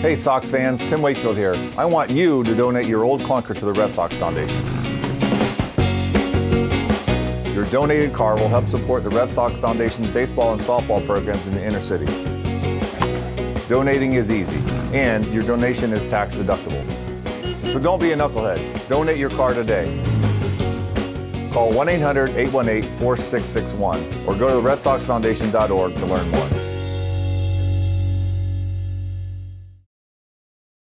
Hey Sox fans, Tim Wakefield here. I want you to donate your old clunker to the Red Sox Foundation. Your donated car will help support the Red Sox Foundation's baseball and softball programs in the inner city. Donating is easy, and your donation is tax deductible. So don't be a knucklehead. Donate your car today. Call 1 800 818 4661 or go to redsoxfoundation.org to learn more.